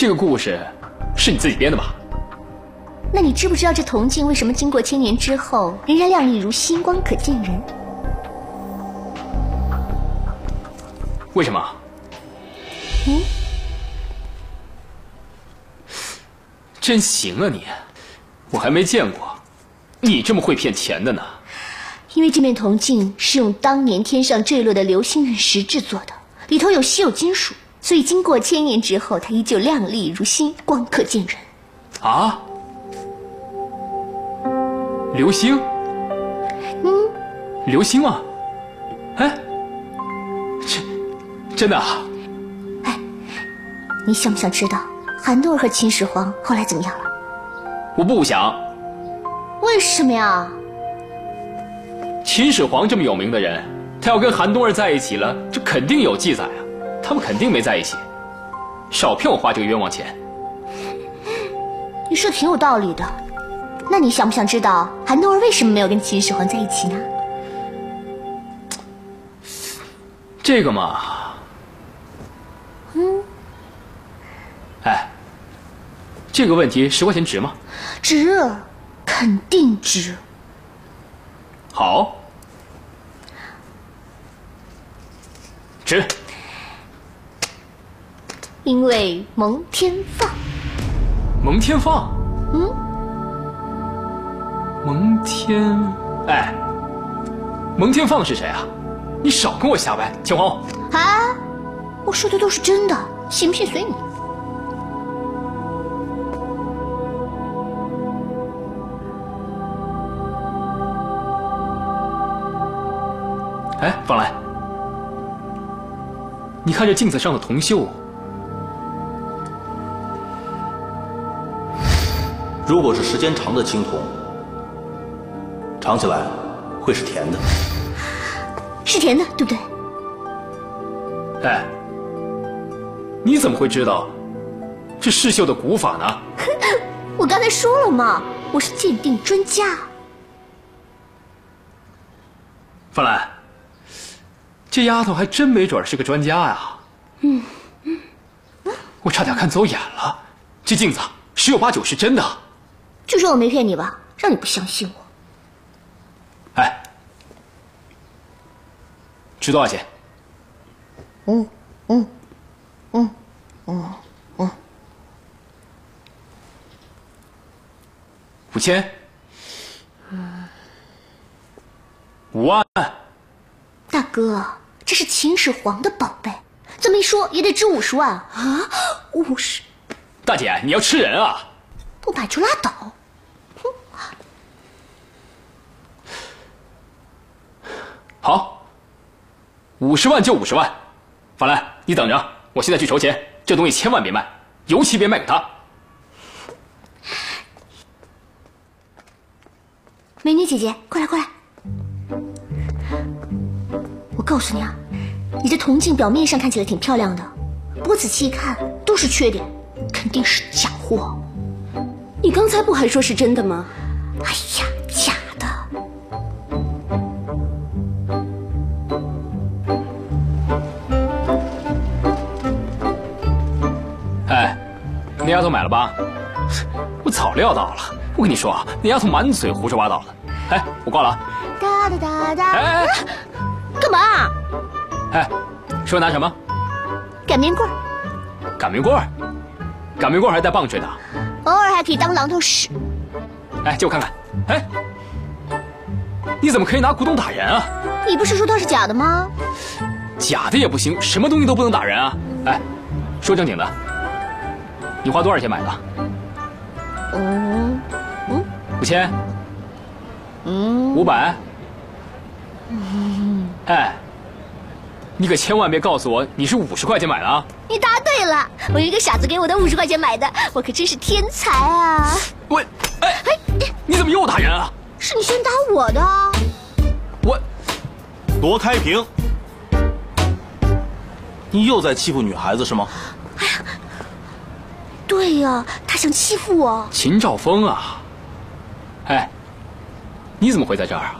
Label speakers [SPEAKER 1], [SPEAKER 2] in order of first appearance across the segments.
[SPEAKER 1] 这个故事是你自己编的吧？
[SPEAKER 2] 那你知不知道这铜镜为什么经过千年之后仍然亮丽如星光可见人？
[SPEAKER 1] 为什么？
[SPEAKER 2] 嗯，
[SPEAKER 1] 真行啊你！我还没见过你这么会骗钱的呢。
[SPEAKER 2] 因为这面铜镜是用当年天上坠落的流星陨石制作的，里头有稀有金属，所以经过千年之后，它依旧亮丽如新光可见人。
[SPEAKER 1] 啊？流星？
[SPEAKER 2] 嗯，
[SPEAKER 1] 流星啊？哎，真真的啊？
[SPEAKER 2] 哎，你想不想知道韩冬儿和秦始皇后来怎么样了？
[SPEAKER 1] 我不想。
[SPEAKER 2] 为什么呀？
[SPEAKER 1] 秦始皇这么有名的人，他要跟韩冬儿在一起了，这肯定有记载啊。他们肯定没在一起，少骗我花这个冤枉钱。
[SPEAKER 2] 你说挺有道理的，那你想不想知道韩冬儿为什么没有跟秦始皇在一起呢？
[SPEAKER 1] 这个嘛，
[SPEAKER 2] 嗯，
[SPEAKER 1] 哎，这个问题十块钱值吗？
[SPEAKER 2] 值，肯定值。
[SPEAKER 1] 好，值。
[SPEAKER 2] 因为蒙天放。
[SPEAKER 1] 蒙天放。
[SPEAKER 2] 嗯。
[SPEAKER 1] 蒙天，哎，蒙天放是谁啊？你少跟我瞎掰，青红。
[SPEAKER 2] 啊，我说的都是真的，信不信随你。
[SPEAKER 1] 哎，方兰，你看这镜子上的铜锈，
[SPEAKER 3] 如果是时间长的青铜，尝起来会是甜的。
[SPEAKER 2] 是甜的，对不对？
[SPEAKER 1] 哎，你怎么会知道这试绣的古法呢？
[SPEAKER 2] 我刚才说了嘛，我是鉴定专家。
[SPEAKER 1] 方兰。这丫头还真没准是个专家呀！嗯嗯，我差点看走眼了，这镜子十有八九是真的。
[SPEAKER 2] 就说我没骗你吧，让你不相信
[SPEAKER 1] 我。哎，值多少钱？
[SPEAKER 2] 嗯嗯嗯嗯嗯，
[SPEAKER 1] 五千，五万。
[SPEAKER 2] 大哥。这是秦始皇的宝贝，这么一说也得值五十万啊！五十，
[SPEAKER 1] 大姐，你要吃人啊？
[SPEAKER 2] 不买就拉倒。
[SPEAKER 1] 好，五十万就五十万。法兰，你等着，我现在去筹钱。这东西千万别卖，尤其别卖给他。
[SPEAKER 2] 美女姐姐，过来过来！我告诉你啊。你这铜镜表面上看起来挺漂亮的，不过仔细一看都是缺点，肯定是假货。
[SPEAKER 4] 你刚才不还说是真的吗？
[SPEAKER 2] 哎呀，
[SPEAKER 1] 那丫头买了吧？我早料到了。我跟你说啊，那丫头满嘴胡说八道的。哎，我挂了啊。哒哒哒哒。哎，
[SPEAKER 2] 干嘛？
[SPEAKER 1] 哎，说拿什么？
[SPEAKER 2] 擀面棍
[SPEAKER 1] 擀面棍擀面棍还带棒槌的。
[SPEAKER 2] 偶尔还可以当榔头使。
[SPEAKER 1] 哎，借我看看。哎，你怎么可以拿古董打人啊？
[SPEAKER 2] 你不是说它是假的吗？
[SPEAKER 1] 假的也不行，什么东西都不能打人啊！哎，说正经的，你花多少钱买的？
[SPEAKER 2] 嗯嗯，
[SPEAKER 1] 五千。嗯，五百。嗯，哎。你可千万别告诉我你是五十块钱买的啊！
[SPEAKER 2] 你答对了，我一个傻子给我的五十块钱买的，我可真是天才啊！
[SPEAKER 1] 喂，哎哎，你怎么又打人啊？
[SPEAKER 2] 是你先打我的。
[SPEAKER 1] 我，
[SPEAKER 3] 罗开平，你又在欺负女孩子是吗？哎呀，
[SPEAKER 2] 对呀，他想欺负我。
[SPEAKER 1] 秦兆峰啊，哎，你怎么会在这儿啊？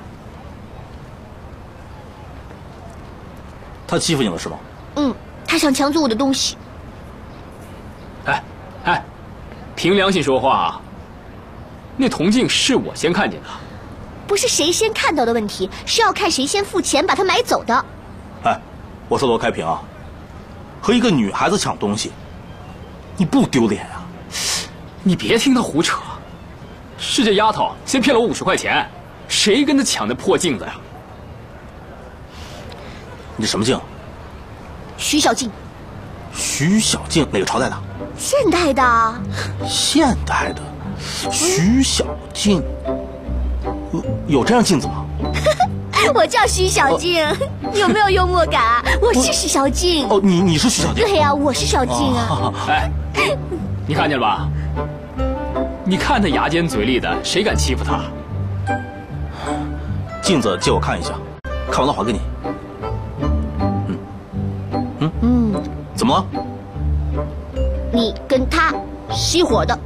[SPEAKER 3] 他欺负你了是吗？
[SPEAKER 2] 嗯，他想抢走我的东西。
[SPEAKER 1] 哎，凭良心说话，那铜镜是我先看见的。
[SPEAKER 2] 不是谁先看到的问题，是要看谁先付钱把它买走的。
[SPEAKER 3] 哎，我说罗开平啊，和一个女孩子抢东西，你不丢脸啊？
[SPEAKER 1] 你别听他胡扯，是这丫头先骗了我五十块钱，谁跟她抢那破镜子呀？
[SPEAKER 3] 你什么镜？
[SPEAKER 2] 徐小静，
[SPEAKER 3] 徐小静哪个朝代的？
[SPEAKER 2] 现代的。
[SPEAKER 3] 现代的，徐小静，有有这样镜子吗？
[SPEAKER 2] 我叫徐小静，有没有幽默感啊？我是徐小静。
[SPEAKER 3] 哦，你你是徐小静？
[SPEAKER 2] 对呀，我是小静啊。
[SPEAKER 1] 哎，你看见了吧？你看他牙尖嘴利的，谁敢欺负他？
[SPEAKER 3] 镜子借我看一下，看完了还给你。嗯嗯嗯，怎么了？
[SPEAKER 2] 你跟他是一伙的，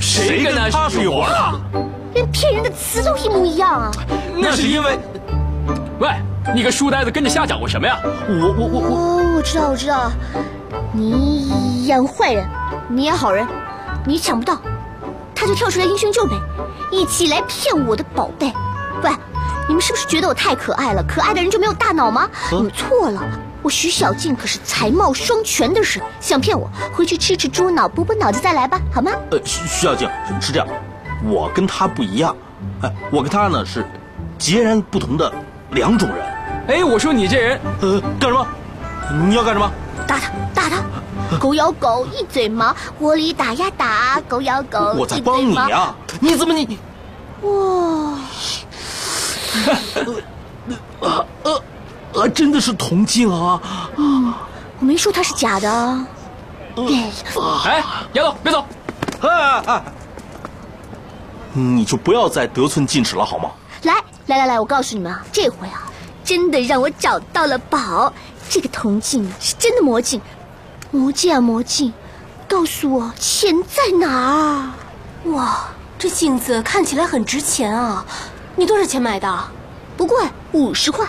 [SPEAKER 1] 谁跟他是一伙的？
[SPEAKER 2] 连骗人的词都一模一样啊！
[SPEAKER 3] 那是因为，
[SPEAKER 1] 喂，你个书呆子跟着瞎搅和什么呀？
[SPEAKER 3] 我我我我，
[SPEAKER 2] 哦，我知道我知道，你演坏人，你演好人，你抢不到，他就跳出来英雄救美，一起来骗我的宝贝。喂，你们是不是觉得我太可爱了？可爱的人就没有大脑吗？你们错了，我徐小静可是才貌双全的人，想骗我，回去吃吃猪脑，补补脑子再来吧，好吗？
[SPEAKER 3] 呃，徐徐小静是这样，我跟他不一样，哎，我跟他呢是截然不同的两种人。
[SPEAKER 1] 哎，我说你这人，
[SPEAKER 3] 呃，干什么？你要干什么？
[SPEAKER 2] 打他，打他！狗咬狗，一嘴毛，窝里打呀打，狗咬狗，
[SPEAKER 3] 我在帮你啊！你怎么你？
[SPEAKER 2] 哇！
[SPEAKER 3] 呃呃呃，真的是铜镜啊！
[SPEAKER 2] 我没说它是假的。
[SPEAKER 1] 哎，丫头别走！
[SPEAKER 3] 哎哎，你就不要再得寸进尺了好吗？
[SPEAKER 2] 来来来来，我告诉你们啊，这回啊，真的让我找到了宝。这个铜镜是真的魔镜，魔镜啊魔镜，告诉我钱在哪儿？
[SPEAKER 4] 哇，这镜子看起来很值钱啊！你多少钱买的？
[SPEAKER 2] 不贵，五十块。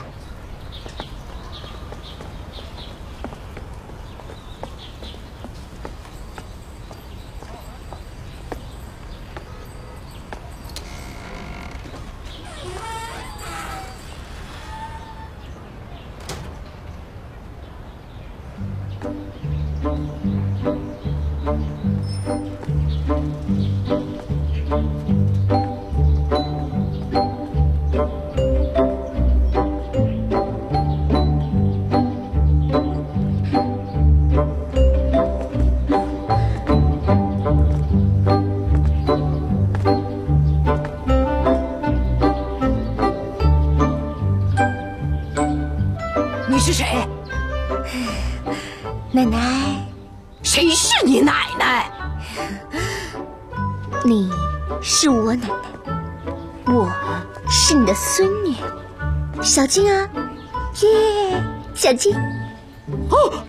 [SPEAKER 2] 小静啊，耶，小静。
[SPEAKER 5] 哦，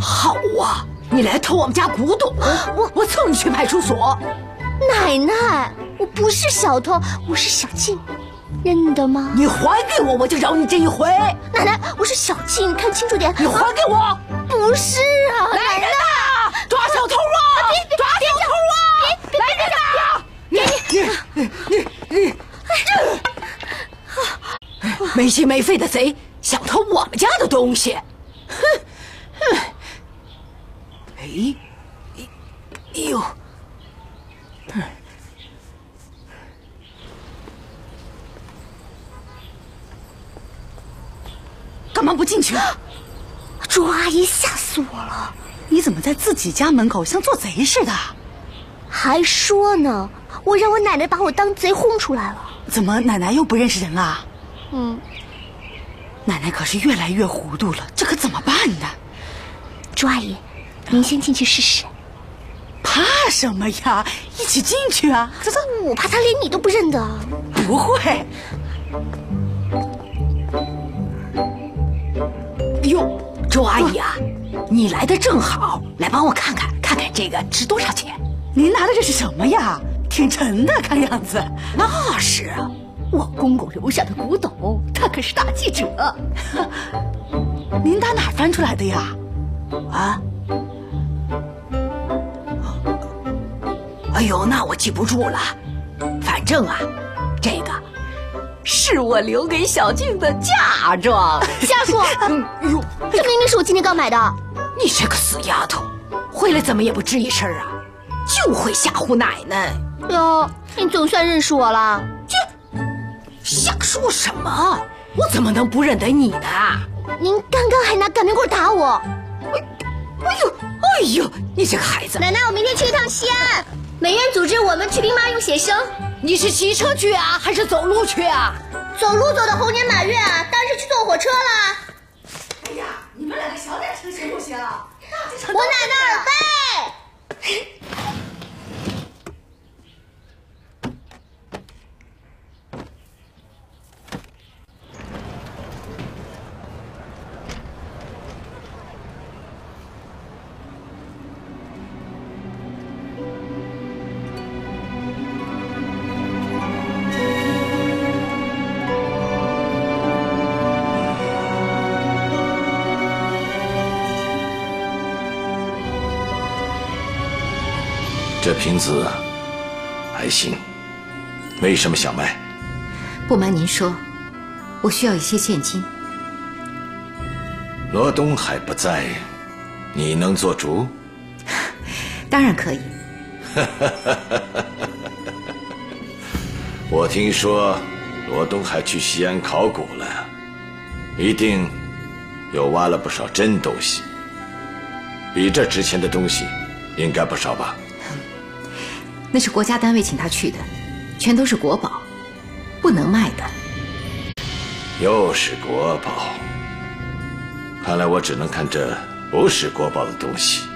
[SPEAKER 5] 好啊，你来偷我们家古董，我我送你去派出所。
[SPEAKER 2] 奶奶，我不是小偷，我是小静，认得吗？
[SPEAKER 5] 你还给我，我就饶你这一回。
[SPEAKER 2] 奶奶，我是小静，看清楚点。
[SPEAKER 5] 你还给我！
[SPEAKER 2] 不是啊，
[SPEAKER 5] 来人呐！抓小偷啊！抓小偷啊！来人呐！你你你你！没心没肺的贼，想偷我们家的东西！哼哼！哎，哎呦！干嘛不进去？
[SPEAKER 2] 朱阿姨吓死我了！
[SPEAKER 6] 你怎么在自己家门口像做贼似的？
[SPEAKER 2] 还说呢，我让我奶奶把我当贼轰出来了。
[SPEAKER 6] 怎么奶奶又不认识人了？
[SPEAKER 2] 嗯，
[SPEAKER 6] 奶奶可是越来越糊涂了，这可怎么办呢？
[SPEAKER 2] 朱阿姨，您先进去试试。
[SPEAKER 6] 怕什么呀？一起进去啊！走走。
[SPEAKER 2] 我怕他连你都不认得。
[SPEAKER 6] 不会。
[SPEAKER 5] 哟，周阿姨啊，你来的正好，来帮我看看，看看这个值多少钱？
[SPEAKER 6] 您拿的这是什么呀？挺沉的，看样子。
[SPEAKER 5] 那是啊，我公公留下的古董，他可是大记者。
[SPEAKER 6] 您打哪儿翻出来的呀？
[SPEAKER 5] 啊？哎呦，那我记不住了。反正啊，这个是我留给小静的嫁妆。
[SPEAKER 2] 瞎说！
[SPEAKER 5] 嗯，哟，
[SPEAKER 2] 这明明是我今天刚买的。
[SPEAKER 5] 你这个死丫头，回来怎么也不吱一声啊？就会吓唬奶奶。
[SPEAKER 2] 哟，你总算认识我了。
[SPEAKER 5] 这瞎说什么？我怎么能不认得你呢？
[SPEAKER 2] 您刚刚还拿擀面棍打我。
[SPEAKER 5] 哎，哎呦，哎呦，你这个孩子！
[SPEAKER 2] 奶奶，我明天去一趟西安，美院组织我们去兵马俑写生。
[SPEAKER 5] 你是骑车去啊，还是走路去啊？
[SPEAKER 2] 走路走到猴年马月啊，当然是去坐火车啦。
[SPEAKER 5] 哎呀，你们两个小点声行不行？
[SPEAKER 2] 我奶奶耳背。
[SPEAKER 7] 瓶子还行，为什么想卖？
[SPEAKER 6] 不瞒您说，我需要一些现金。
[SPEAKER 7] 罗东海不在，你能做主？
[SPEAKER 6] 当然可以。
[SPEAKER 7] 我听说罗东海去西安考古了，一定又挖了不少真东西。比这值钱的东西应该不少吧？
[SPEAKER 6] 那是国家单位请他去的，全都是国宝，不能卖的。
[SPEAKER 7] 又是国宝，看来我只能看这不是国宝的东西，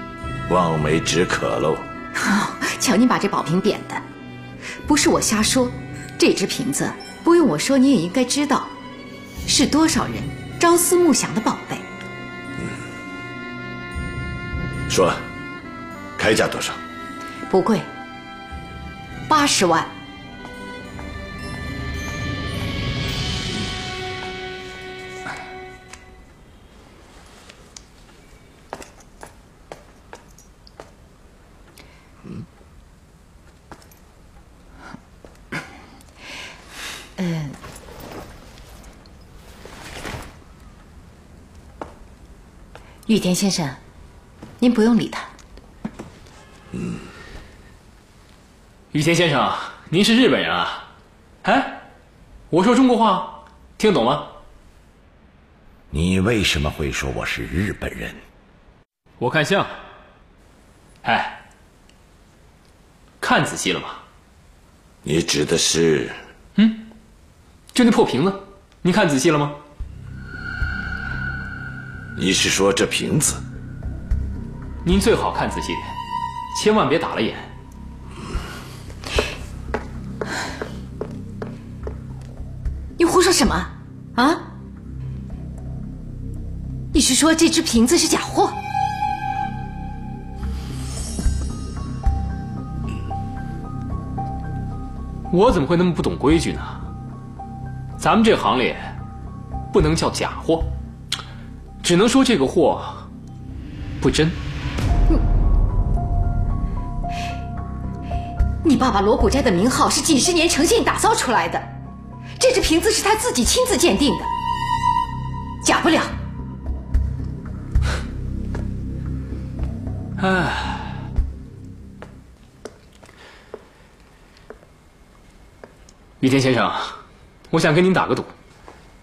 [SPEAKER 7] 望梅止渴喽。
[SPEAKER 6] 哦，瞧您把这宝瓶贬的，不是我瞎说，这只瓶子不用我说你也应该知道，是多少人朝思暮想的宝贝。
[SPEAKER 7] 嗯，说，开价多少？
[SPEAKER 6] 不贵。八十万。嗯。嗯。羽田先生，您不用理他。
[SPEAKER 1] 羽田先生，您是日本人啊？哎，我说中国话，听懂吗？
[SPEAKER 7] 你为什么会说我是日本人？
[SPEAKER 1] 我看相。哎，看仔细了吗？
[SPEAKER 7] 你指的是？
[SPEAKER 1] 嗯，就那破瓶子，你看仔细了吗？
[SPEAKER 7] 你是说这瓶子？
[SPEAKER 1] 您最好看仔细点，千万别打了眼。
[SPEAKER 6] 什么？啊？你是说这只瓶子是假货？
[SPEAKER 1] 我怎么会那么不懂规矩呢？咱们这行里不能叫假货，只能说这个货不真。
[SPEAKER 6] 你爸爸罗古斋的名号是几十年诚信打造出来的。这只瓶子是他自己亲自鉴定的，假不了。
[SPEAKER 1] 唉，雨田先生，我想跟您打个赌，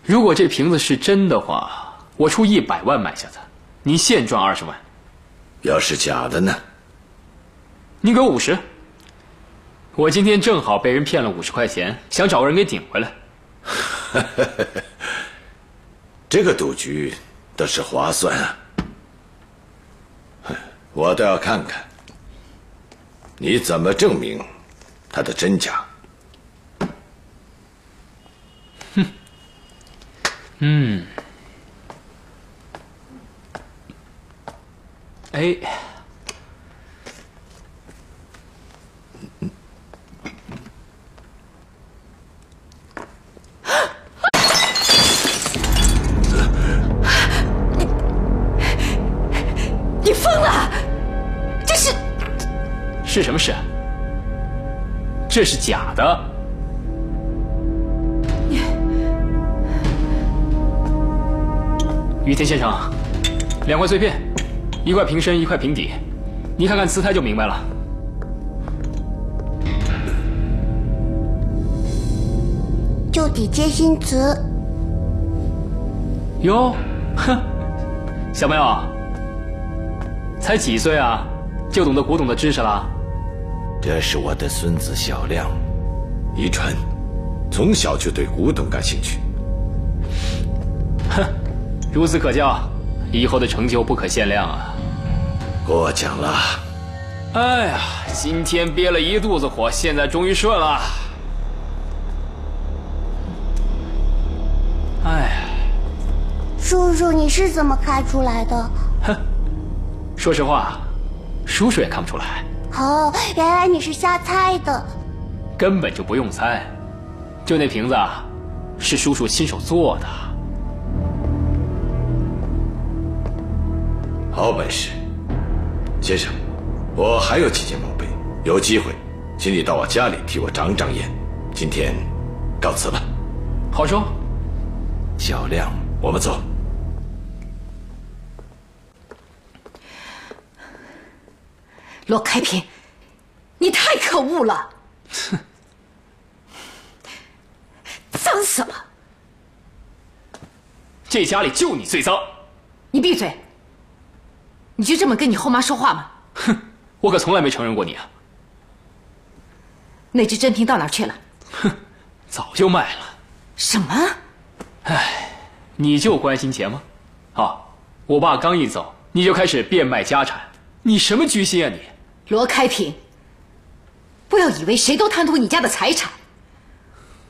[SPEAKER 1] 如果这瓶子是真的话，我出一百万买下它，您现赚二十万。
[SPEAKER 7] 要是假的呢？
[SPEAKER 1] 您给我五十。我今天正好被人骗了五十块钱，想找个人给顶回来。
[SPEAKER 7] 这个赌局倒是划算啊！我倒要看看你怎么证明它的真假。
[SPEAKER 1] 哼，嗯，哎。
[SPEAKER 6] 是
[SPEAKER 1] 是什么事？这是假的。于天先生，两块碎片，一块瓶身，一块瓶底，你看看瓷胎就明白了。
[SPEAKER 2] 就底接新瓷。
[SPEAKER 1] 哟，哼，小朋友，才几岁啊，就懂得古董的知识了？
[SPEAKER 7] 这是我的孙子小亮，遗传，从小就对古董感兴趣。
[SPEAKER 1] 哼，孺子可教，以后的成就不可限量啊！
[SPEAKER 7] 过奖了。
[SPEAKER 1] 哎呀，今天憋了一肚子火，现在终于顺了。哎，
[SPEAKER 2] 叔叔，你是怎么开出来的？
[SPEAKER 1] 哼，说实话，叔叔也看不出来。
[SPEAKER 2] 哦，原来你是瞎猜的。
[SPEAKER 1] 根本就不用猜，就那瓶子啊，是叔叔亲手做的。
[SPEAKER 7] 好本事，先生，我还有几件宝贝，有机会，请你到我家里替我长长眼。今天，告辞了。
[SPEAKER 1] 好说。
[SPEAKER 7] 小亮，我们走。
[SPEAKER 5] 罗开平，你太可恶了！哼，脏死了！
[SPEAKER 1] 这家里就你最脏。
[SPEAKER 5] 你闭嘴！你就这么跟你后妈说话吗？
[SPEAKER 1] 哼，我可从来没承认过你啊。
[SPEAKER 5] 那只珍瓶到哪儿去了？
[SPEAKER 1] 哼，早就卖了。
[SPEAKER 5] 什么？
[SPEAKER 1] 唉，你就关心钱吗？啊，我爸刚一走，你就开始变卖家产，你什么居心啊你？
[SPEAKER 5] 罗开平，不要以为谁都贪图你家的财产。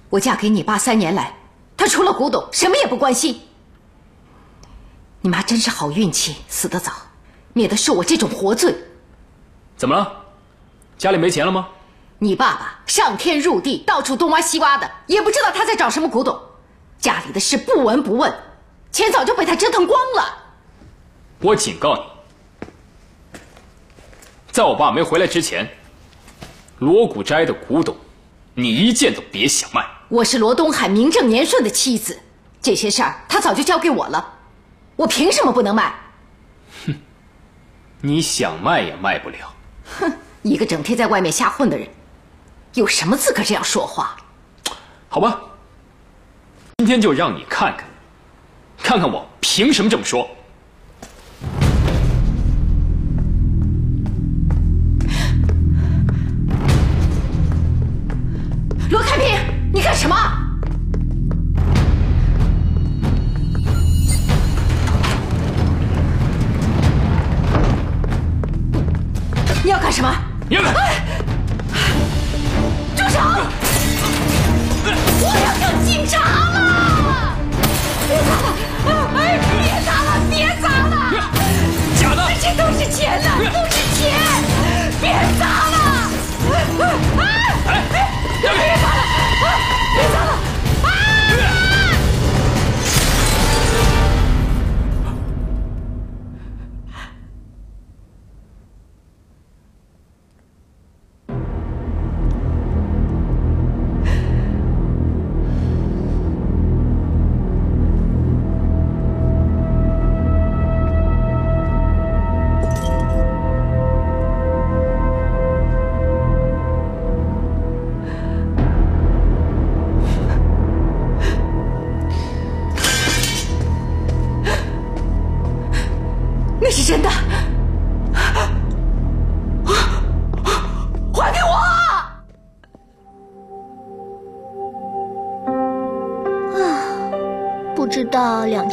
[SPEAKER 5] 我嫁给你爸三年来，他除了古董什么也不关心。你妈真是好运气，死得早，免得受我这种活罪。
[SPEAKER 1] 怎么了？家里没钱了吗？
[SPEAKER 5] 你爸爸上天入地，到处东挖西挖的，也不知道他在找什么古董。家里的事不闻不问，钱早就被他折腾光了。
[SPEAKER 1] 我警告你，在我爸没回来之前，罗谷斋的古董，你一件都别想卖。
[SPEAKER 5] 我是罗东海名正言顺的妻子，这些事儿他早就交给我了，我凭什么不能卖？
[SPEAKER 1] 哼，你想卖也卖不了。
[SPEAKER 5] 哼，一个整天在外面瞎混的人，有什么资格这样说话？
[SPEAKER 1] 好吧。今天就让你看看，看看我凭什么这么说。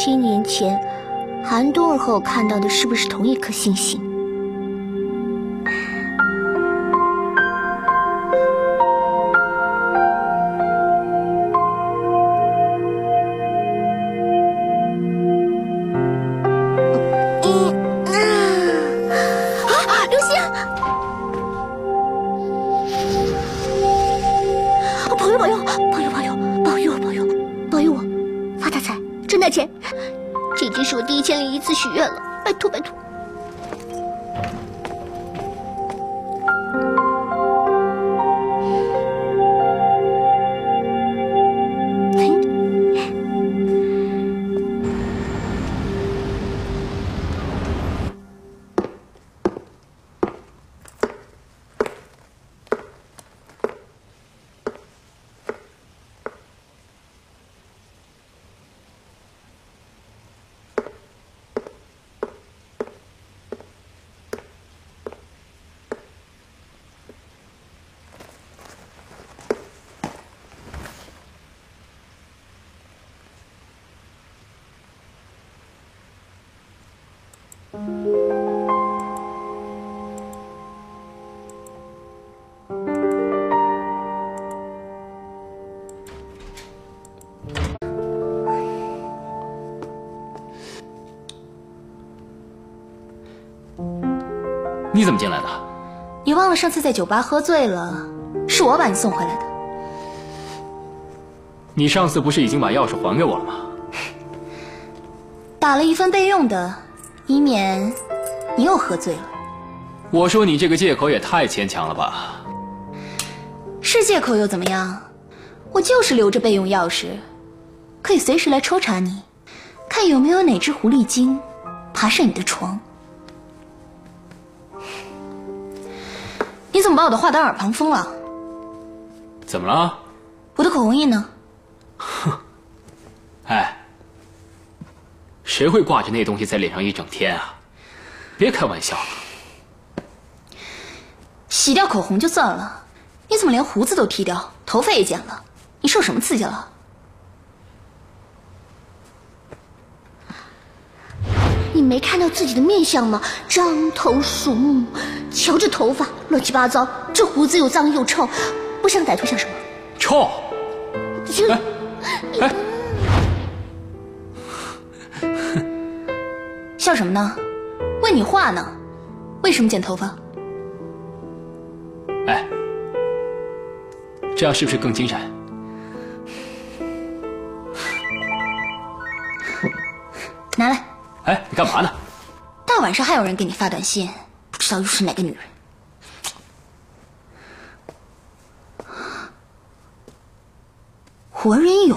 [SPEAKER 2] 千年前韩冬儿和我看到的是不是同一颗星星？
[SPEAKER 1] 你怎么进来的？
[SPEAKER 8] 你忘了上次在酒吧喝醉了，是我把你送回来的。
[SPEAKER 1] 你上次不是已经把钥匙还给我了吗？
[SPEAKER 8] 打了一份备用的，以免你又喝醉了。
[SPEAKER 1] 我说你这个借口也太牵强了吧？
[SPEAKER 8] 是借口又怎么样？我就是留着备用钥匙，可以随时来抽查你，看有没有哪只狐狸精爬上你的床。你怎么把我的话当耳旁风了？
[SPEAKER 1] 怎么了？
[SPEAKER 8] 我的口红印呢？
[SPEAKER 1] 哼，哎，谁会挂着那东西在脸上一整天啊？别开玩笑了。
[SPEAKER 8] 洗掉口红就算了，你怎么连胡子都剃掉，头发也剪了？你受什么刺激了？你没看到自己的面相吗？獐头鼠目，瞧这头发乱七八糟，这胡子又脏又臭，不像歹徒像什么？
[SPEAKER 1] 臭！
[SPEAKER 8] 哎，笑什么呢？问你话呢？为什么剪头发？
[SPEAKER 1] 哎，这样是不是更精神？
[SPEAKER 8] 拿来。
[SPEAKER 1] 哎，你干嘛呢？
[SPEAKER 8] 大晚上还有人给你发短信，不知道又是哪个女人。活人俑，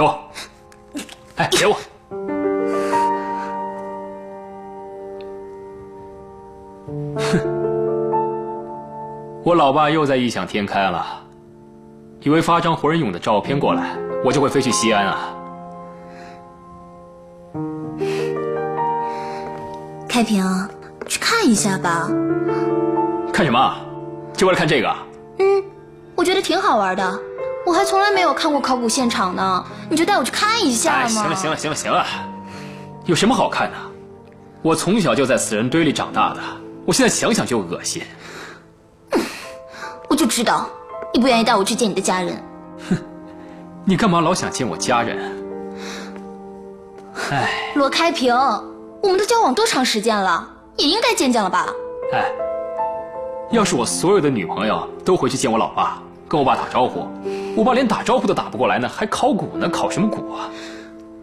[SPEAKER 1] 给我！哎，给我！哼，我老爸又在异想天开了。以为发张活人俑的照片过来，我就会飞去西安啊！
[SPEAKER 8] 开平，去看一下吧。
[SPEAKER 1] 看什么？就为了看这个？
[SPEAKER 8] 嗯，我觉得挺好玩的。我还从来没有看过考古现场呢，你就带我去看一下嘛。
[SPEAKER 1] 行了行了行了行了，有什么好看的？我从小就在死人堆里长大的，我现在想想就恶心。
[SPEAKER 8] 我就知道。你不愿意带我去见你的家人？
[SPEAKER 1] 哼，你干嘛老想见我家人？
[SPEAKER 8] 哎，罗开平，我们都交往多长时间了，也应该见见了吧？
[SPEAKER 1] 哎，要是我所有的女朋友都回去见我老爸，跟我爸打招呼，我爸连打招呼都打不过来呢，还考古呢？考什么古啊？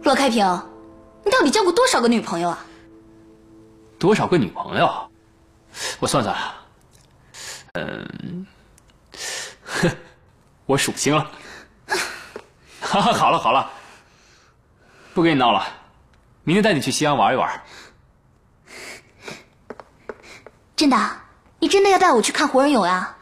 [SPEAKER 8] 罗开平，你到底交过多少个女朋友啊？
[SPEAKER 1] 多少个女朋友？我算算，嗯。哼，我数清了。哈哈，好了好了，不跟你闹了，明天带你去西安玩一玩。
[SPEAKER 8] 真的？你真的要带我去看胡人俑呀？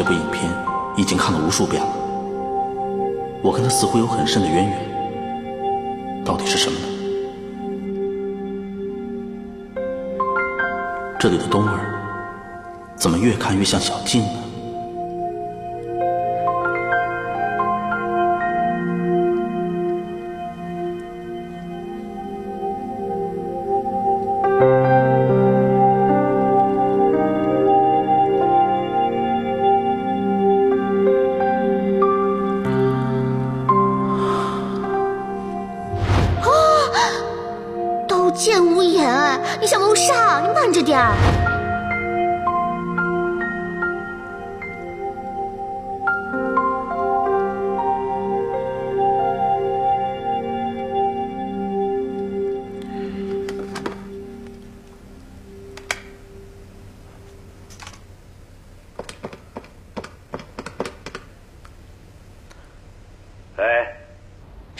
[SPEAKER 3] 这部影片已经看了无数遍了，我跟他似乎有很深的渊源，到底是什么呢？这里的冬儿，怎么越看越像小静呢？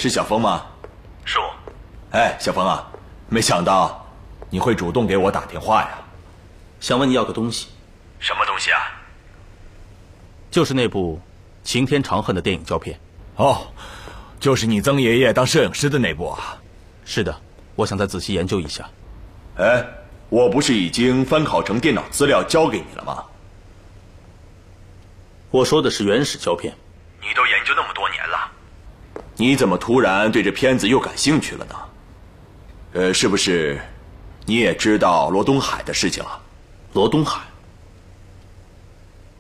[SPEAKER 9] 是小峰吗？
[SPEAKER 3] 是我。
[SPEAKER 9] 哎，小峰啊，没想到你会主动给我打电话呀。
[SPEAKER 3] 想问你要个东西，
[SPEAKER 9] 什么东西啊？
[SPEAKER 3] 就是那部《晴天长恨》的电影胶片。
[SPEAKER 9] 哦，就是你曾爷爷当摄影师的那部啊。
[SPEAKER 3] 是的，我想再仔细研究一下。
[SPEAKER 9] 哎，我不是已经翻拷成电脑资料交给你了吗？
[SPEAKER 3] 我说的是原始胶片。
[SPEAKER 9] 你都研究那么多年了，你怎么突然对这片子又感兴趣了呢？呃，是不是你也知道罗东海的事情了？
[SPEAKER 3] 罗东海，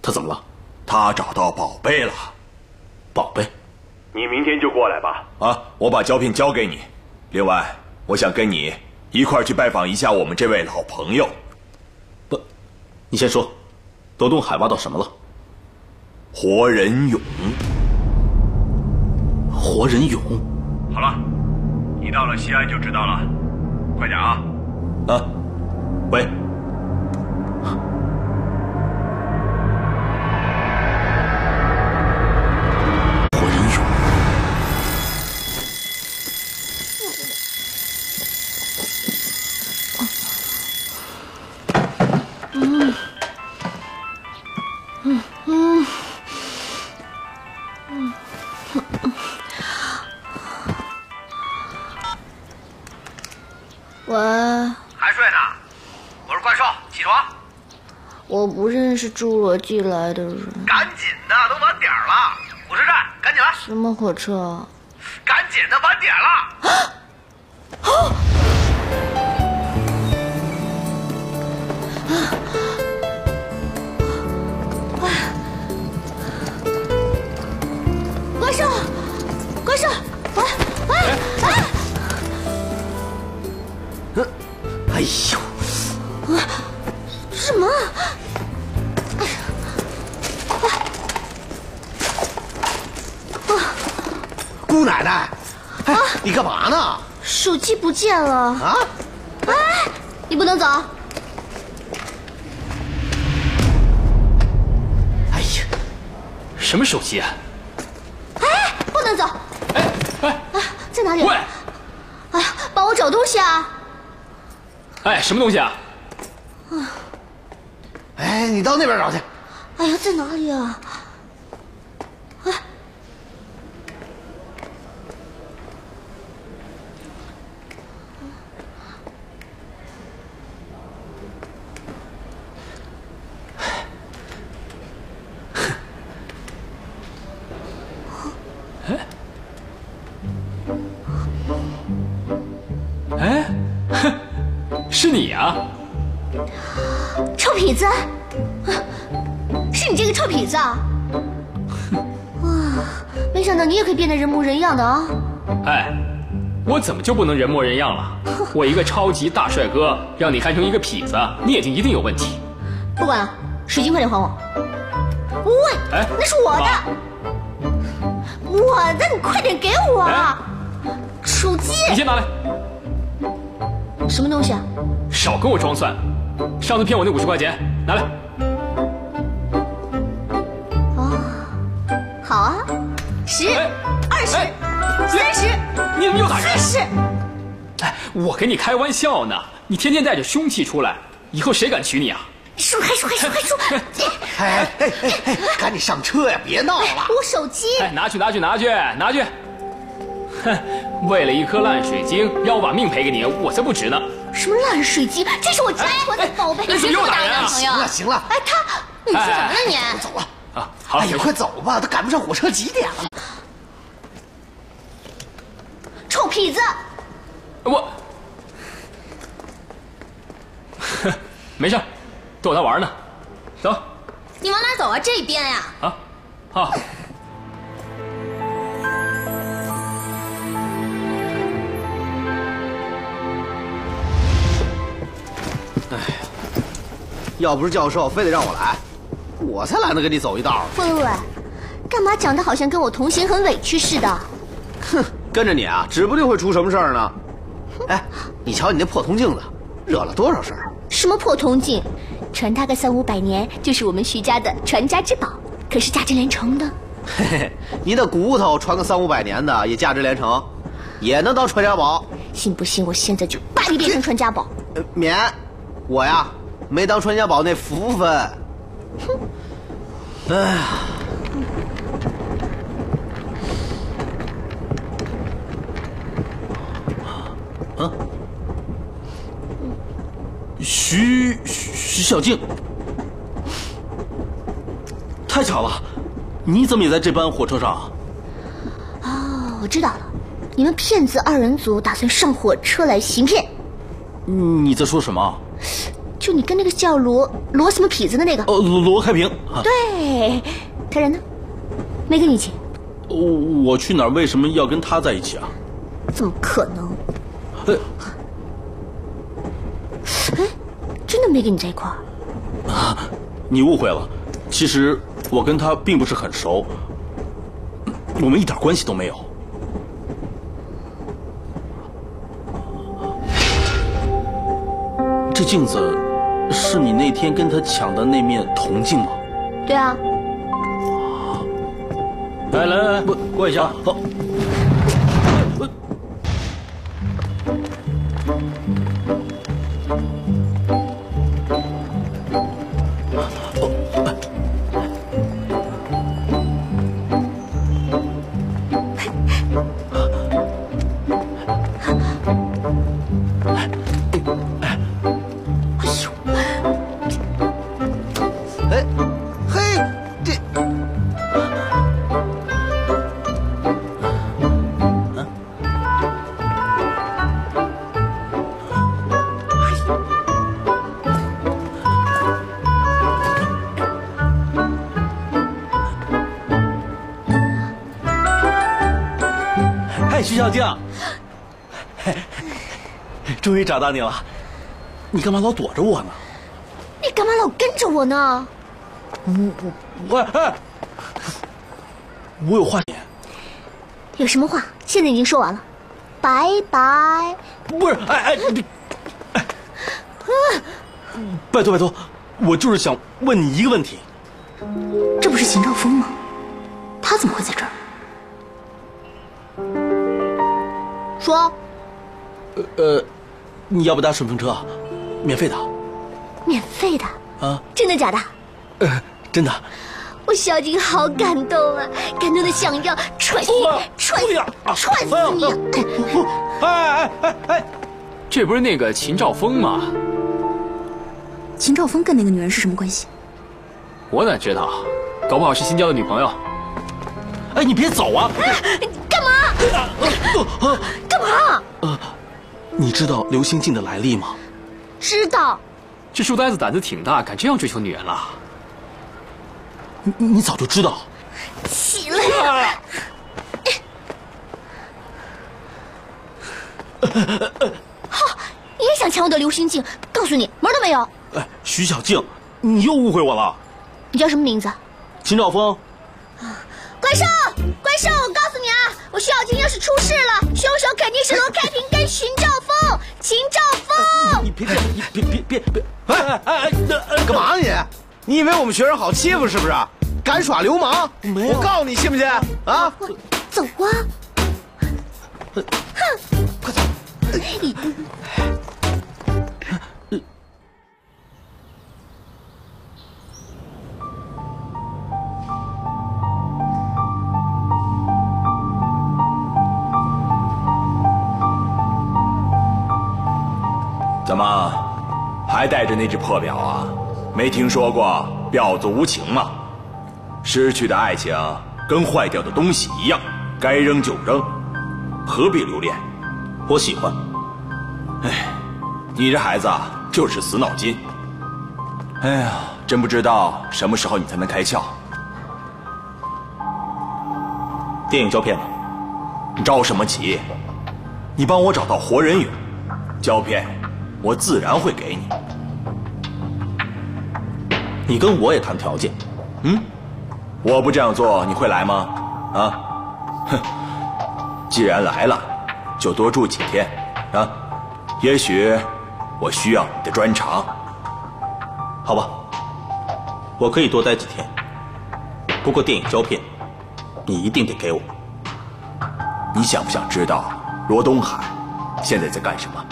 [SPEAKER 3] 他怎么了？
[SPEAKER 9] 他找到宝贝了。
[SPEAKER 3] 宝贝，
[SPEAKER 9] 你明天就过来吧。啊，我把胶片交给你。另外，我想跟你一块儿去拜访一下我们这位老朋友。
[SPEAKER 3] 不，你先说，罗东海挖到什么了？
[SPEAKER 9] 活人俑。
[SPEAKER 3] 活人俑。
[SPEAKER 9] 好了，你到了西安就知道了。快点啊！
[SPEAKER 3] 啊，喂。
[SPEAKER 2] 不认识侏罗纪来的人。
[SPEAKER 10] 赶紧的，都晚点了，火车站，赶紧来！
[SPEAKER 2] 什么火车？
[SPEAKER 10] 赶紧的，晚点了！啊！啊！
[SPEAKER 2] 怪兽，怪兽，喂喂哎！
[SPEAKER 10] 哎呦，哎，你干嘛呢？
[SPEAKER 2] 手机不见了
[SPEAKER 10] 啊！
[SPEAKER 2] 哎，你不能走！
[SPEAKER 1] 哎呀，什么手机啊？
[SPEAKER 2] 哎，不能走！
[SPEAKER 1] 哎哎
[SPEAKER 2] 啊，在哪里？
[SPEAKER 1] 喂！
[SPEAKER 2] 哎呀，帮我找东西啊！
[SPEAKER 1] 哎，什么东西啊？
[SPEAKER 10] 哎，你到那边找去。
[SPEAKER 2] 哎呀，在哪里啊？哎，
[SPEAKER 1] 哎，
[SPEAKER 2] 臭痞子啊！哇，没想到你也可以变得人模人样的啊！
[SPEAKER 1] 哎，我怎么就不能人模人样了？我一个超级大帅哥，让你看成一个痞子，你眼睛一定有问题。
[SPEAKER 2] 不管了，水晶快点还我！喂，
[SPEAKER 1] 哎
[SPEAKER 2] 那是我的，我的，你快点给我！
[SPEAKER 1] 哎
[SPEAKER 2] 手机，
[SPEAKER 1] 你先拿来，
[SPEAKER 2] 什么东西啊？
[SPEAKER 1] 少跟我装蒜！上次骗我那五十块钱，拿来。
[SPEAKER 2] 好啊，十、
[SPEAKER 1] 哎
[SPEAKER 2] 二十、
[SPEAKER 1] 哎
[SPEAKER 2] 三十、
[SPEAKER 1] 你怎么又打人
[SPEAKER 2] 四？十。
[SPEAKER 1] 哎，我跟你开玩笑呢，你天天带着凶器出来，以后谁敢娶你啊？
[SPEAKER 2] 数还数还数还数！
[SPEAKER 10] 哎哎哎哎，赶紧上车呀，别闹了！
[SPEAKER 2] 我手机，
[SPEAKER 1] 哎，拿去拿去拿去拿去！哼，为了一颗烂水晶，要我把命赔给你，我才不值呢！
[SPEAKER 2] 什么烂水晶？这是我家婆的宝贝，
[SPEAKER 1] 哎你又打人了
[SPEAKER 10] 行了行了，
[SPEAKER 2] 哎，他，你说什么呢你？
[SPEAKER 10] 走了。
[SPEAKER 1] 啊，好了，
[SPEAKER 10] 哎呀，快走吧，都赶不上火车几点了？
[SPEAKER 2] 臭痞子！
[SPEAKER 1] 我，没事，逗他玩呢。走，
[SPEAKER 2] 你往哪走啊？这边呀。
[SPEAKER 1] 啊，好。
[SPEAKER 10] 哎要不是教授非得让我来，我才懒得跟你走一道。
[SPEAKER 2] 喂喂喂，干嘛讲的好像跟我同行很委屈似的？
[SPEAKER 10] 哼，跟着你啊，指不定会出什么事儿呢。哎，你瞧你那破铜镜子，惹了多少事儿？
[SPEAKER 2] 什么破铜镜，传它个三五百年，就是我们徐家的传家之宝，可是价值连城的。
[SPEAKER 10] 嘿嘿，你的骨头传个三五百年的也价值连城，也能当传家宝。
[SPEAKER 2] 信不信我现在就把你变成传家宝？
[SPEAKER 10] 呃免，我呀没当传家宝那福分。哎呀，
[SPEAKER 3] 徐徐徐小静，太巧了，你怎么也在这班火车上啊？
[SPEAKER 2] 哦，我知道了，你们骗子二人组打算上火车来行骗。
[SPEAKER 3] 你在说什么？
[SPEAKER 2] 就你跟那个叫罗罗什么痞子的那个，
[SPEAKER 3] 哦，罗罗开平啊，
[SPEAKER 2] 对，他人呢？没跟你一起？
[SPEAKER 3] 我我去哪儿？为什么要跟他在一起啊？
[SPEAKER 2] 怎么可能？
[SPEAKER 3] 哎，
[SPEAKER 2] 哎，真的没跟你在一块儿？
[SPEAKER 3] 啊你误会了，其实我跟他并不是很熟，我们一点关系都没有。这镜子是你那天跟他抢的那面铜镜吗？
[SPEAKER 2] 对啊，
[SPEAKER 3] 来来来，过过一下。好。找到你了。你干嘛老躲着我呢？
[SPEAKER 2] 你干嘛老跟着我呢？
[SPEAKER 3] 我哎，我有话你。
[SPEAKER 2] 有什么话现在已经说完了，拜拜。
[SPEAKER 3] 不是，哎哎，哎，拜托拜托，我就是想问你一个问题。
[SPEAKER 2] 这不是秦兆峰吗？他怎么会在这儿？说，
[SPEAKER 3] 呃，你要不搭顺风车啊？免费的。
[SPEAKER 2] 免费的？
[SPEAKER 3] 啊？
[SPEAKER 2] 真的假的？
[SPEAKER 3] 呃，真的。
[SPEAKER 2] 我小景好感动啊，感动的想要踹死你，踹死你，踹死你！
[SPEAKER 3] 哎哎哎哎，
[SPEAKER 1] 这不是那个秦兆峰吗？
[SPEAKER 2] 秦兆峰跟那个女人是什么关系？
[SPEAKER 1] 我哪知道，搞不好是新交的女朋友。
[SPEAKER 3] 哎，你别走啊！
[SPEAKER 2] 干嘛？干嘛？
[SPEAKER 3] 呃，你知道刘星静的来历吗？
[SPEAKER 2] 知道。
[SPEAKER 1] 这书呆子胆子挺大，敢这样追求女人了。
[SPEAKER 3] 你你早就知道。
[SPEAKER 2] 起来！好，你也想抢我的流星镜？告诉你，门都没有。
[SPEAKER 3] 哎，徐小静，你又误会我了。
[SPEAKER 2] 你叫什么名字？
[SPEAKER 3] 秦兆峰。
[SPEAKER 2] 怪兽，我告诉你啊，我徐小静要是出事了，凶手肯定是罗开平跟秦兆峰。秦兆峰，
[SPEAKER 3] 你别别你别别别别！哎哎哎，那
[SPEAKER 10] 干嘛你？你以为我们学生好欺负是不是？敢耍流氓？
[SPEAKER 3] 没有
[SPEAKER 10] 我告诉你信不信？啊！
[SPEAKER 2] 走啊！哼，
[SPEAKER 10] 快走！
[SPEAKER 9] 怎么，还带着那只破表啊？没听说过婊子无情吗？失去的爱情跟坏掉的东西一样，该扔就扔，何必留恋？
[SPEAKER 3] 我喜欢。
[SPEAKER 9] 哎，你这孩子啊，就是死脑筋。哎呀，真不知道什么时候你才能开窍。
[SPEAKER 3] 电影胶片呢？
[SPEAKER 9] 你着什么急？你帮我找到活人影，胶片我自然会给你。
[SPEAKER 3] 你跟我也谈条件，
[SPEAKER 9] 嗯，我不这样做，你会来吗？啊，哼，既然来了，就多住几天，啊，也许我需要你的专长。
[SPEAKER 3] 好吧，我可以多待几天。不过电影胶片，你一定得给我。
[SPEAKER 9] 你想不想知道罗东海现在在干什么？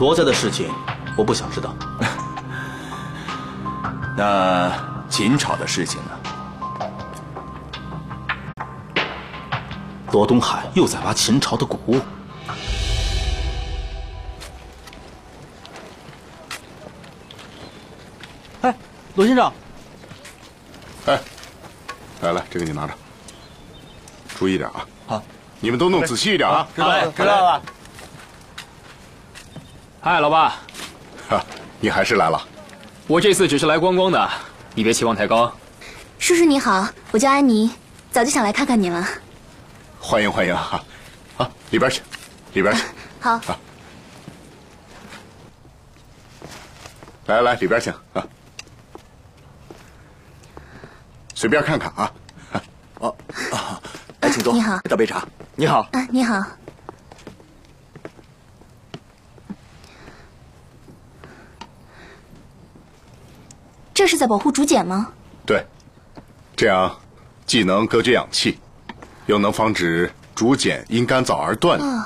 [SPEAKER 3] 罗家的事情，我不想知道。
[SPEAKER 9] 那秦朝的事情呢？
[SPEAKER 3] 罗东海又在挖秦朝的古物。哎，罗先生，
[SPEAKER 11] 哎，来来，这个你拿着，注意点啊！
[SPEAKER 3] 好，
[SPEAKER 11] 你们都弄仔细一点啊！
[SPEAKER 3] 知道了，知道了。
[SPEAKER 1] 嗨，老爸，
[SPEAKER 11] 哈，你还是来了。
[SPEAKER 1] 我这次只是来观光的，你别期望太高。
[SPEAKER 2] 叔叔你好，我叫安妮，早就想来看看你了。
[SPEAKER 11] 欢迎欢迎啊！啊，里边请，里边请。
[SPEAKER 2] 好。
[SPEAKER 11] 来来来，里边请啊。随便看看啊。
[SPEAKER 9] 哦啊，哎，请坐。
[SPEAKER 2] 你好，
[SPEAKER 9] 倒杯茶。你好。
[SPEAKER 2] 啊，你好。这是在保护竹简吗？
[SPEAKER 11] 对，这样既能隔绝氧气，又能防止竹简因干燥而断。
[SPEAKER 2] 哦。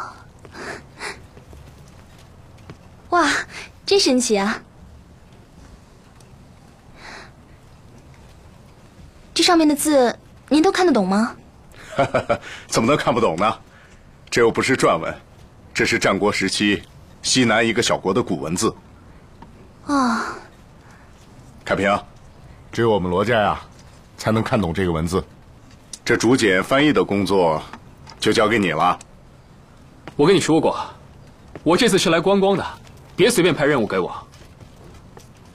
[SPEAKER 2] 哇，真神奇啊！这上面的字您都看得懂吗？
[SPEAKER 11] 怎么能看不懂呢？这又不是篆文，这是战国时期西南一个小国的古文字。
[SPEAKER 2] 啊。
[SPEAKER 11] 开平，只有我们罗家呀，才能看懂这个文字。这竹简翻译的工作，就交给你了。
[SPEAKER 1] 我跟你说过，我这次是来观光的，别随便派任务给我。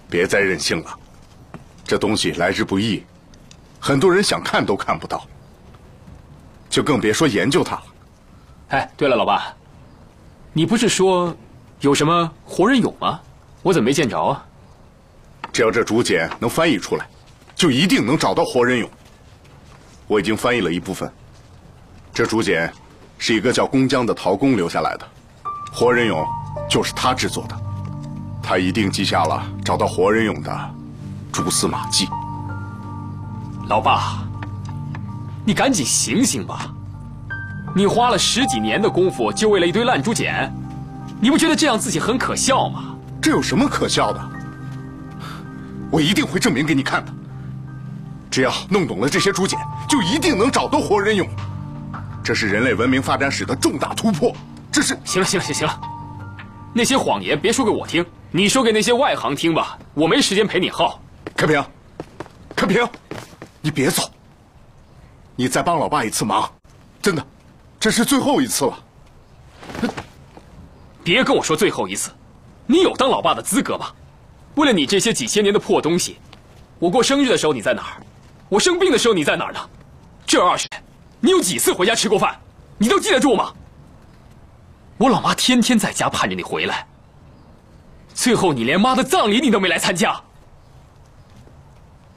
[SPEAKER 11] 别再任性了，这东西来之不易，很多人想看都看不到，就更别说研究它了。
[SPEAKER 1] 哎，对了，老爸，你不是说有什么活人俑吗？我怎么没见着啊？
[SPEAKER 11] 只要这竹简能翻译出来，就一定能找到活人俑。我已经翻译了一部分。这竹简是一个叫公江的陶工留下来的，活人俑就是他制作的。他一定记下了找到活人俑的蛛丝马迹。
[SPEAKER 1] 老爸，你赶紧醒醒吧！你花了十几年的功夫，就为了一堆烂竹简，你不觉得这样自己很可笑吗？
[SPEAKER 11] 这有什么可笑的？我一定会证明给你看的。只要弄懂了这些竹简，就一定能找到活人俑。这是人类文明发展史的重大突破。这是
[SPEAKER 1] 行了，行了，行行了，那些谎言别说给我听，你说给那些外行听吧。我没时间陪你耗。
[SPEAKER 11] 开平，开平，你别走。你再帮老爸一次忙，真的，这是最后一次了。
[SPEAKER 1] 别跟我说最后一次，你有当老爸的资格吗？为了你这些几千年的破东西，我过生日的时候你在哪儿？我生病的时候你在哪儿呢？这二十年，你有几次回家吃过饭？你都记得住吗？我老妈天天在家盼着你回来，最后你连妈的葬礼你都没来参加。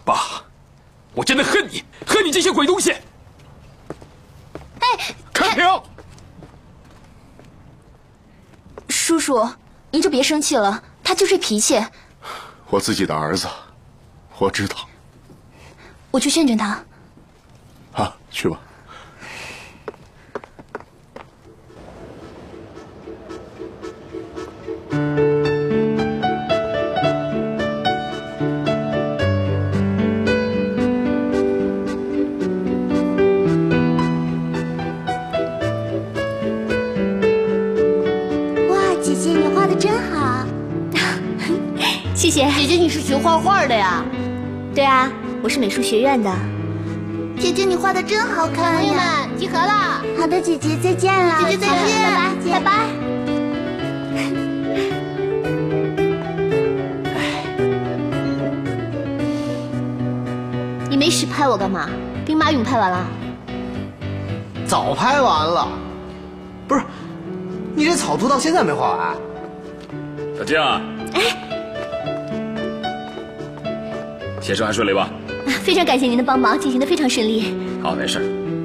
[SPEAKER 1] 爸，我真的恨你，恨你这些鬼东西！
[SPEAKER 2] 哎，
[SPEAKER 11] 开平，
[SPEAKER 2] 叔叔，您就别生气了，他就这脾气。
[SPEAKER 11] 我自己的儿子，我知道。
[SPEAKER 2] 我去劝劝他。
[SPEAKER 11] 啊，去吧。
[SPEAKER 2] 哇，谢谢。
[SPEAKER 12] 姐姐，你是学画画的呀？
[SPEAKER 2] 对啊，我是美术学院的。
[SPEAKER 12] 姐姐，你画的真好看呀！
[SPEAKER 2] 朋友们，集合了。
[SPEAKER 12] 好的，姐姐，再见了。姐姐，再见，
[SPEAKER 2] 拜拜，拜拜。你没事拍我干嘛？兵马俑拍完了？
[SPEAKER 10] 早拍完了。不是，你这草图到现在没画完？
[SPEAKER 9] 小静。哎。写生还顺利吧？
[SPEAKER 2] 非常感谢您的帮忙，进行的非常顺利。
[SPEAKER 9] 好，没事。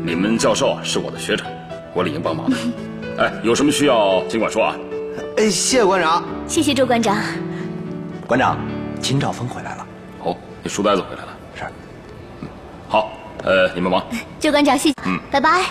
[SPEAKER 9] 你们教授啊是我的学长，我理应帮忙的。哎，有什么需要尽管说啊。
[SPEAKER 10] 哎，谢谢馆长。
[SPEAKER 2] 谢谢周馆长。
[SPEAKER 3] 馆长，秦兆峰回来了。
[SPEAKER 9] 哦，那书呆子回来了。
[SPEAKER 3] 是。
[SPEAKER 9] 嗯，好，呃，你们忙。
[SPEAKER 2] 周馆长，谢谢。
[SPEAKER 9] 嗯，
[SPEAKER 2] 拜拜。